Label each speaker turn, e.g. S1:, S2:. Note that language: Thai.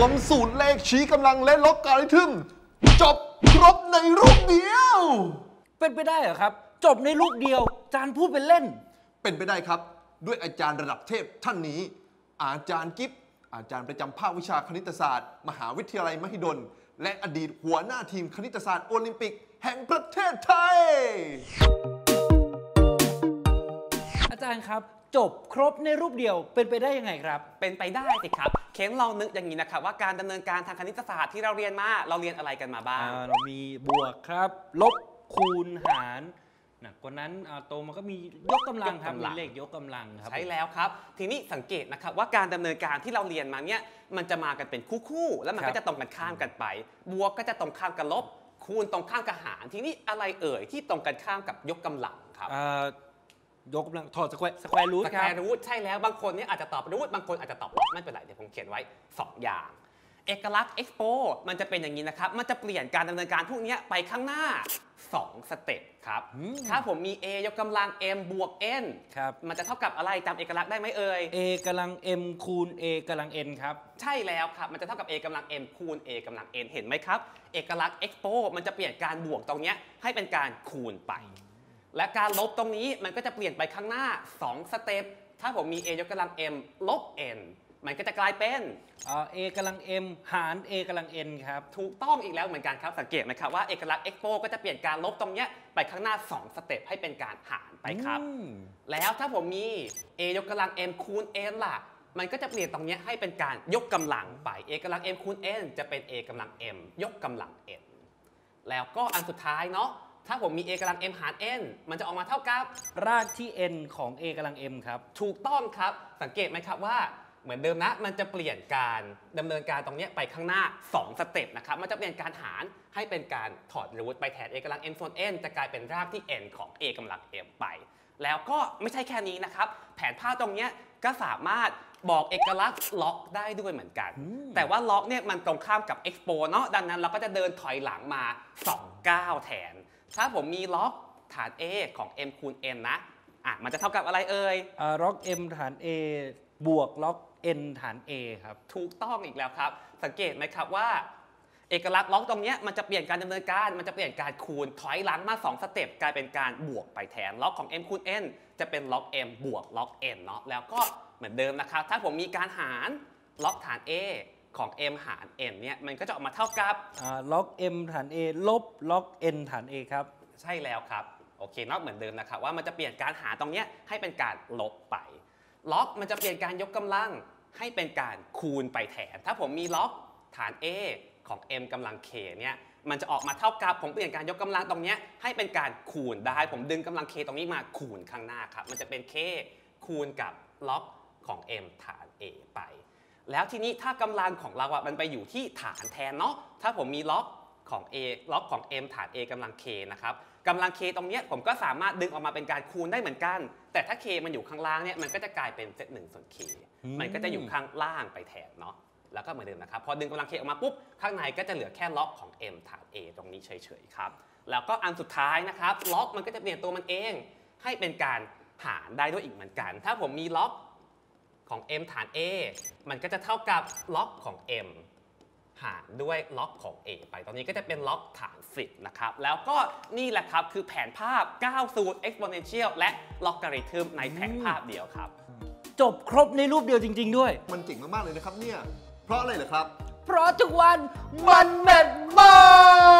S1: วมสูตรเลขชี้กำลังและลบการิทึมจบครบในรูปเดียว
S2: เป็นไปได้เหรอครับ จบในลูกเดียวจานพูดเป็นเล่น
S1: เป็นไปได้ครับ ด้วยอาจารย์ระดับเทพท่านนี้ อาจารย์กิฟอาจารย์ประจำภาควิชาคณิตศาสตร์ มหาวิทยาลัยมหิดล และอดีตหัวหน้าทีมคณิตศาสตร์โอลิมปิก แห่งประเทศไทย
S2: อาจารย์ครับ จบครบในรูปเดียวเป็นไปได้ยังไงครับ
S3: เป็นไปได้สิครับเค้นลองนึกอย่างนี้นะครับว่าการดำเนินการทางคณิตศาสตร์ที่เราเรียนมาเราเรียนอะไรกันมาบ้าง
S2: อ่าเรามีบวกครับ ลบคูณหารหนักกว่านั้นอ่าโตมันก็มียกกำลังครับ
S3: ยกกำลั
S2: มี
S3: ง
S2: เลขยกกำลังครับ
S3: ใช้แล้วครับ ทีนี้สังเกตนะครับว่าการดำเนินการที่เราเรียนมาเนี่ยมันจะมากันเป็นคู่ๆแล้วมันก็จะตรงกันข้ามกันไป บวกก็จะตรงข้ามกับลบ คูณตรงข้ามกับหาร ทีนี้อะไรเอ่ยที่ตรงกันข้ามกับยกกำลังครับ
S2: อ่า ยกกำลังถอด square square root ครั
S3: บ square root ใช่แล้วบางคนเนี่ยอาจจะตอบ root บางคนอาจจะตอบลบไม่เป็นไรเดี๋ยวผมเขียนไว้ 2 อย่าง เอกลักษณ์ expo มันจะเป็นอย่างนี้นะครับ มันจะเปลี่ยนการดำเนินการพวกเนี้ยไปข้างหน้า 2 step ครับถ้าผมมี a ยกกำลัง m บวก n
S2: ครับ
S3: มันจะเท่ากับอะไรจำเอกลักษณ์ได้ไหมเอ่ย
S2: a กำลัง m คูณ a กำลัง n ครับ
S3: ใช่แล้วครับ มันจะเท่ากับ a กำลัง m คูณ a กำลัง n เห็นไหมครับ เอกลักษณ์ expo มันจะเปลี่ยนการบวกตรงเนี้ยให้เป็นการคูณไป และการลบตรงนี้มันก็จะเปลี่ยนไปข้างหน้า 2 สเต็ป ถ้าผมมี a ยกกำลัง m ลบ n มันก็จะกลายเป็น
S2: อ่า a กำลัง m หาร a กำลัง n ครับ
S3: ถูกต้องอีกแล้วเหมือนกันครับ สังเกตไหมครับว่าเอกลักษณ์ expo ก็จะเปลี่ยนการลบตรงเนี้ยไปข้างหน้า 2 สเต็ปให้เป็นการหารไปครับ
S2: อืม
S3: แล้วถ้าผมมี a ยกกำลัง m คูณ n ล่ะ มันก็จะเปลี่ยนตรงเนี้ยให้เป็นการยกกำลังไป a กำลัง m คูณ n จะเป็น a กำลัง m ยกกำลัง n แล้วก็อันสุดท้ายเนาะ ถ้าผมมี a กำลัง m หาร n มันจะออกมาเท่ากับ
S2: รากที่ n ของ a กำลัง m ครับ
S3: ถูกต้องครับ สังเกตไหมครับว่าเหมือนเดิมนะ มันจะเปลี่ยนการดำเนินการตรงเนี้ยไปข้างหน้า 2 สเต็ปนะครับ มันจะเปลี่ยนการหารให้เป็นการถอดรูทไปแทน a กำลัง m ส่วน n จะกลายเป็นรากที่ n ของ a กำลัง m ไป แล้วก็ไม่ใช่แค่นี้นะครับ แผนภาพตรงเนี้ยก็สามารถบอกเอกลักษณ์ล็อกได้ด้วยเหมือนกัน แต่ว่าล็อกเนี่ยมันตรงข้ามกับ expo เนาะดังนั้นเราก็จะเดินถอยหลังมา2ก้าวแทน ถ้าผมมีล็อกฐาน a ของ m คูณ n นะอะมันจะเท่ากับอะไรเอ่ย
S2: อ่าล็อก m ฐาน a บวกล็อก n ฐาน a ครับ
S3: ถูกต้องอีกแล้วครับ สังเกตไหมครับว่า เอกลักษณ์ล็อกตรงเนี้ยมันจะเปลี่ยนการดำเนินการ มันจะเปลี่ยนการคูณถอยหลังมา 2 สเต็ปกลายเป็นการบวกไปแทนล็อกของ m คูณ n จะเป็นล็อก m บวกล็อก n เนาะแล้วก็เหมือนเดิมนะครับ ถ้าผมมีการหารล็อกฐาน a ของ m หาร n เนี่ยมันก็จะออกมาเท่ากับ
S2: อ่าล็อก m ฐาน a ลบล็อก n ฐาน a ครับ
S3: ใช่แล้วครับ โอเคนอกเหมือนเดิมนะครับ ว่ามันจะเปลี่ยนการหารตรงเนี้ยให้เป็นการลบไป ล็อกมันจะเปลี่ยนการยกกำลังให้เป็นการคูณไปแทน ถ้าผมมีล็อกฐาน a ของ m กำลัง k เนี่ยมันจะออกมาเท่ากับผมเปลี่ยนการยกกำลังตรงเนี้ยให้เป็นการคูณได้ ผมดึงกำลัง k ตรงนี้มาคูณข้างหน้าครับ มันจะเป็น k คูณกับล็อกของ m ฐาน a ไป แล้วทีนี้ถ้ากำลังของเราอะมันไปอยู่ที่ฐานแทนเนาะถ้าผมมีล็อกของ a ล็อกของ m ฐาน a กำลัง k นะครับกำลัง k ตรงเนี้ยผมก็สามารถดึงออกมาเป็นการคูณได้เหมือนกัน แต่ถ้า k มันอยู่ข้างล่างเนี่ยมันก็จะกลายเป็นเซตหนึ่งส่วน k
S2: อืม
S3: มันก็จะอยู่ข้างล่างไปแทนเนาะแล้วก็เหมือนเดิมนะครับ พอดึงกำลัง k ออกมาปุ๊บ ข้างในก็จะเหลือแค่ล็อกของ m ฐาน a ตรงนี้เฉยๆครับ แล้วก็อันสุดท้ายนะครับ ล็อกมันก็จะเปลี่ยนตัวมันเอง ให้เป็นการหารได้ด้วยอีกเหมือนกัน ถ้าผมมีล็อก ของ m ฐาน a มันก็จะเท่ากับล็อกของ m หารด้วยล็อกของ a ไป ตอนนี้ก็จะเป็นล็อกฐาน 10 นะครับ แล้วก็นี่แหละครับคือแผนภาพ 9 สูตร exponential และ logarithm ในแผนภาพเดียวครับ
S2: จบครบในรูปเดียวจริง ๆ ด้วย
S1: มันเจ๋งมาก ๆ เลยนะครับเนี่ย เพราะอะไรเหรอครับ
S2: เพราะทุกวัน
S1: มันเด็ดมาก